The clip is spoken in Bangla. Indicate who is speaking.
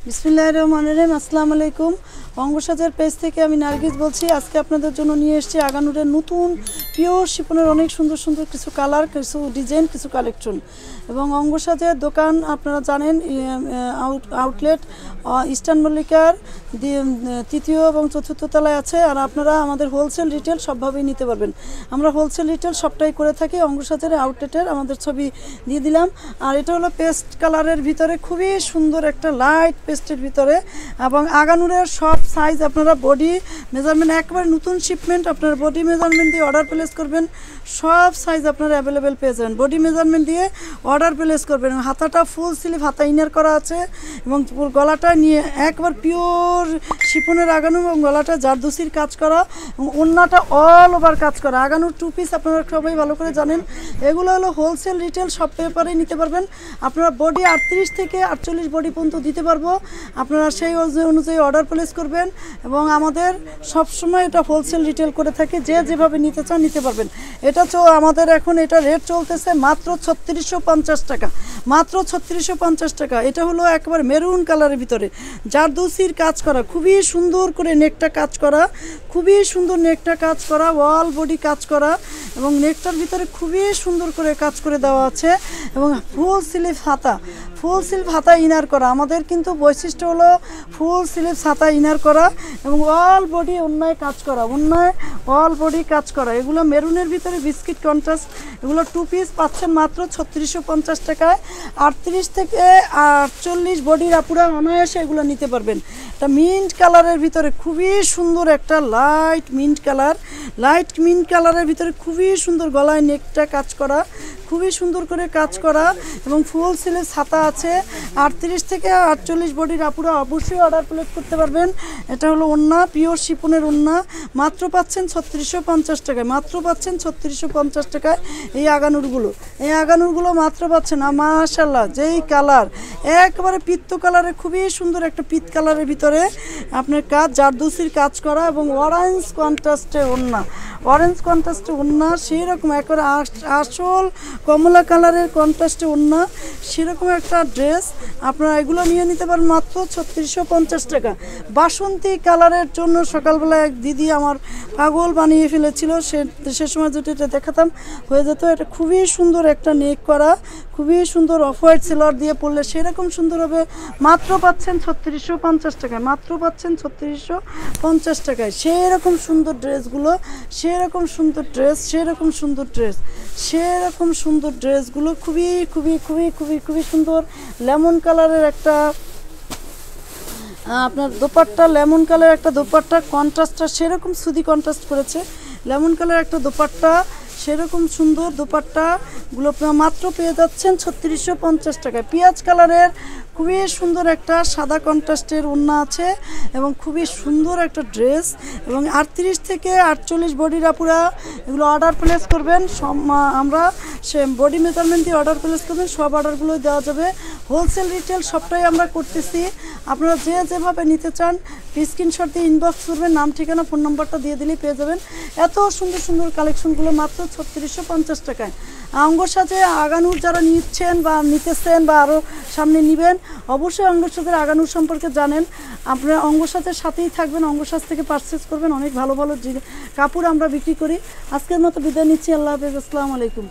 Speaker 1: বিসমিল্লাহ রহমান রহিম আসসালামু আলাইকুম অঙ্গসাজার পেজ থেকে আমি নার্গিস বলছি, আজকে আপনাদের জন্য নিয়ে এসেছি আগানুরের নতুন পিওর শিপনের অনেক সুন্দর সুন্দর কিছু কালার, কিছু ডিজাইন, কিছু কালেকশন। এবং অঙ্গসাজের দোকান আপনারা জানেন আউট, আউটলেট ইস্টার্ন মল্লিকার তৃতীয় এবং চতুর্থ তলায় আছে, আর আপনারা আমাদের হোলসেল রিটেল সবভাবেই নিতে পারবেন। আমরা হোলসেল রিটেল সবটাই করে থাকি, অঙ্গসাজের আউটলেটের আমাদের ছবি দিয়ে দিলাম। আর এটা হলো পেস্ট কালারের ভিতরে খুবই সুন্দর একটা লাইট পেস্টের ভিতরে, এবং আগানুরের সব সাইজ আপনারা বডি মেজারমেন্ট একবার নতুন শিপমেন্ট আপনার বডি মেজারমেন্ট দিয়ে অর্ডার প্লেস করবেন। সব সাইজ আপনারা অ্যাভেলেবেল পেয়ে যাবেন। বডি মেজারমেন্ট দিয়ে অর্ডার প্লেস করবেন। হাতাটা ফুল স্লিভ হাতা ইনার করা আছে। এবং গলাটা নিয়ে একবার পিওর শিপনের আগানো এবং গলাটা জারদুসির কাজ করা এবং ওন্নাটা অল ওভার কাজ করা। আগানোর টু পিস আপনারা সবাই ভালো করে জানেন। এগুলো হলো হোলসেল রিটেল সব পেপারেই নিতে পারবেন। আপনারা বডি আটত্রিশ থেকে আটচল্লিশ বডি পর্যন্ত দিতে পারব। আপনারা সেই অনুযায়ী অর্ডার প্লেস করবেন। এবং আমাদের সবসময় এটা হোলসেল রিটেল করে থাকে, যে যেভাবে নিতে চান নিতে পারবেন। এটা তো আমাদের এখন এটা রেট চলতেছে মাত্র ছত্রিশশো পঞ্চাশ টাকা। মাত্র ছত্রিশশো পঞ্চাশ টাকা। এটা হলো একবার মেরুন কালারের ভিতরে। জারদৌসির কাজ করা, খুবই সুন্দর করে নেকটা কাজ করা, খুবই সুন্দর নেকটা কাজ করা ওয়াল বডি কাজ করা এবং নেকটার ভিতরে খুবই সুন্দর করে কাজ করে দেওয়া আছে এবং ফুল স্লিভ হাতা ফুল স্লিভ হাতা ইনার করা। আমাদের কিন্তু বৈশিষ্ট্য হলো ফুল স্লিভ হাতা ইনার করা এবং অল বডি অন্যায় কাজ করা অন্যায় অল বডি কাজ করা। এগুলো মেরুনের ভিতরে বিস্কিট কন্ট্রাস্ট, এগুলো টু পিস পাচ্ছেন মাত্র ছত্রিশশো পঞ্চাশ টাকায়। আটত্রিশ থেকে আটচল্লিশ বডির আপুরা অনায়াসে এগুলো নিতে পারবেন। এটা মিন্ট কালারের ভিতরে খুবই সুন্দর একটা light mint colour light mint কালারের ভিতরে খুবই সুন্দর গলায় নেকটা কাজ করা। খুবই সুন্দর করে কাজ করা এবং ফুল সিলের ছাতা আছে। আটত্রিশ থেকে আটচল্লিশ বডির আপুরা অবশ্যই অর্ডার প্লেস করতে পারবেন। এটা হলো ওন্না পিওর শিপনের ওন্না মাত্র পাচ্ছেন ছত্রিশশো পঞ্চাশ টাকায়, মাত্র পাচ্ছেন ছত্রিশশো পঞ্চাশ টাকায় এই আগানুরগুলো। এই আগানুরগুলো মাত্র পাচ্ছেন মাশাল্লাহ যেই কালার। একবারে পিত্ত কালারের খুবই সুন্দর একটা পিত কালারের ভিতরে। আপনার কাজ, জারদুসির কাজ করা এবং অরেঞ্জ কন্ট্রাস্টের ওন্না অরেঞ্জ কন্ট্রাস্টে ওন্না সেই রকম একবারে আস- আসল কমলা কালারের কন্ট্রাস্টে ওন্না সেরকম একটা ড্রেস আপনারা এগুলো নিয়ে নিতে পারেন মাত্র ছত্রিশশো পঞ্চাশ টাকা। বাসন্তী কালারের জন্য সকালবেলা এক দিদি আমার পাগল বানিয়ে ফেলেছিল, সে সে সময় যেটা এটা দেখাতাম, হয়ে যেত। এটা খুবই সুন্দর একটা নেক করা, খুবই সুন্দর অফ হোয়াইট সিলার দিয়ে পরলে সেরকম সুন্দর হবে। মাত্র পাচ্ছেন ছত্রিশশো পঞ্চাশ টাকায়, মাত্র পাচ্ছেন ছত্রিশশো পঞ্চাশ টাকায়। সেরকম সুন্দর ড্রেসগুলো সেরকম সুন্দর ড্রেস সেরকম সুন্দর ড্রেস সেরকম সুন্দর ড্রেসগুলো খুবই খুবই খুবই খুবই খুবই সুন্দর। লেমন কালারের একটা আপনার দোপাট্টা লেমন কালার একটা দোপাট্টা কন্ট্রাস্টটা সেরকম সুদি কন্ট্রাস্ট করেছে। লেমন কালার একটা দোপাট্টা সেরকম সুন্দর দোপাট্টাগুলো মাত্র পেয়ে যাচ্ছেন ছত্রিশশো পঞ্চাশ টাকায়। পেঁয়াজ কালারের খুবই সুন্দর একটা সাদা কন্ট্রাস্টের ওড়না আছে এবং খুবই সুন্দর একটা ড্রেস এবং আটত্রিশ থেকে আটচল্লিশ বডির আপুরা এগুলো অর্ডার প্লেস করবেন। আমরা বডি মেজারমেন্ট দিয়ে অর্ডার প্লেস করবেন সব অর্ডারগুলো দেওয়া যাবে। হোলসেল রিটেল সবটাই আমরা করতেছি। আপনারা যে যেভাবে নিতে চান স্ক্রিনশট দিয়ে ইনবক্স করবেন, নাম, ঠিকানা ফোন নম্বরটা দিয়ে দিলেই পেয়ে যাবেন। এত সুন্দর সুন্দর কালেকশনগুলো মাত্র ছত্রিশশো পঞ্চাশ টাকায়। অঙ্গর সাথে আগানুর যারা নিচ্ছেন বা নিতেছেন বা আরও সামনে নেবেন, অবশ্যই অঙ্গর সাথে আগানুর সম্পর্কে জানেন। আপনারা অঙ্গর সাথে সাথেই থাকবেন, অঙ্গর সাথে থেকে পারচেস করবেন। অনেক ভালো ভালো কাপড় আমরা বিক্রি করি। আজকের মতো বিদায় নিচ্ছি। আল্লাহ হাফেজ। আসসালামু আলাইকুম।